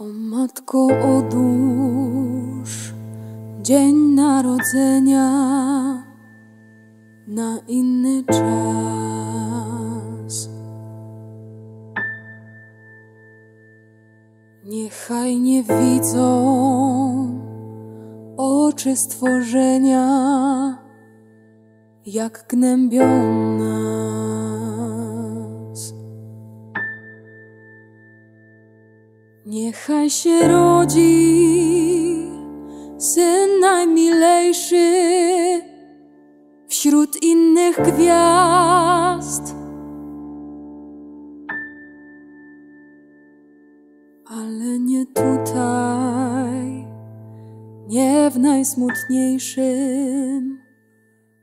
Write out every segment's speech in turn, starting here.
O matko, odłóż dzień narodzenia na inny czas. Niechaj nie widzą oczy stworzenia, jak gnębią Niechaj się rodzi syn najmilejszy wśród innych gwiazd. Ale nie tutaj, nie w najsmutniejszym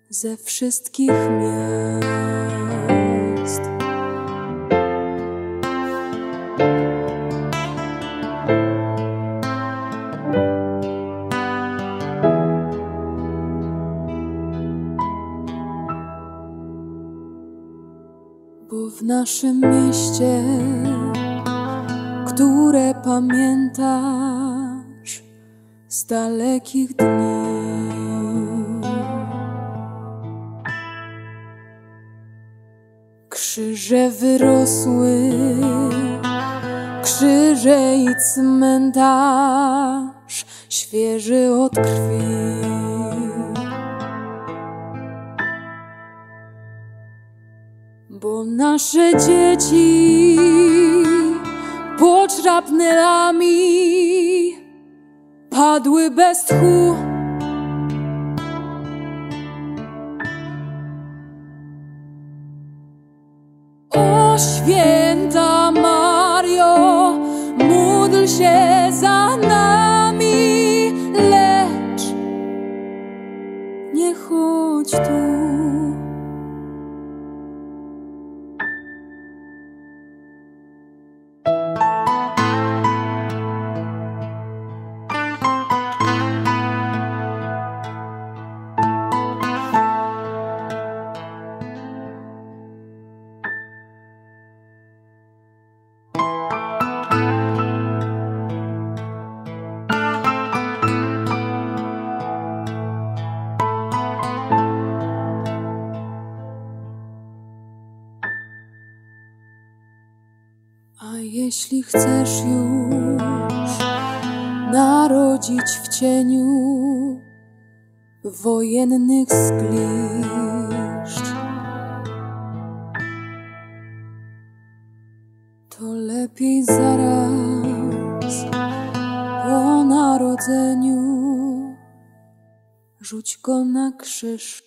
ze wszystkich miast. Bo w naszym mieście, które pamiętasz z dalekich dni, krzyże wyrosły, krzyże i cmentarz świeży od krwi. Bo nasze dzieci pod szrapnelami padły bez tchu. O święta Mario, módl się A jeśli chcesz już narodzić w cieniu wojennych zgliszcz, to lepiej zaraz po narodzeniu rzuć go na krzyż.